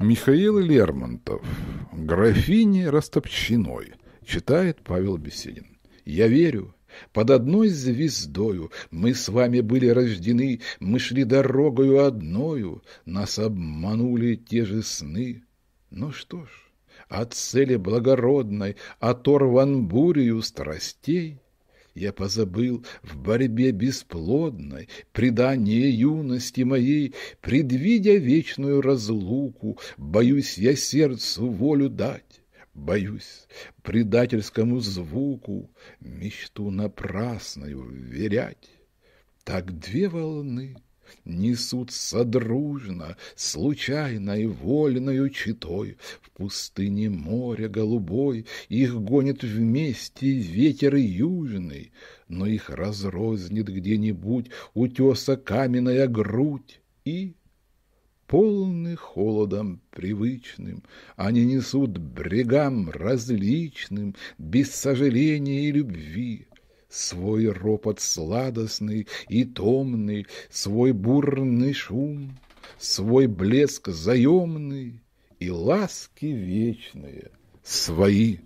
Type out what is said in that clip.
Михаил Лермонтов. Графине растопченой. Читает Павел Беседин. Я верю, под одной звездою мы с вами были рождены, мы шли дорогою одною, нас обманули те же сны. Ну что ж, от цели благородной оторван бурею страстей, я позабыл в борьбе бесплодной Предание юности моей, Предвидя вечную разлуку, Боюсь я сердцу волю дать, Боюсь предательскому звуку Мечту напрасную верять. Так две волны Несут содружно, случайной, вольною читой, В пустыне море голубой Их гонит вместе ветер южный, Но их разрознет где-нибудь Утеса каменная грудь. И полны холодом привычным, Они несут брегам различным, Без сожаления и любви, Свой ропот сладостный и томный, Свой бурный шум, свой блеск заемный И ласки вечные свои.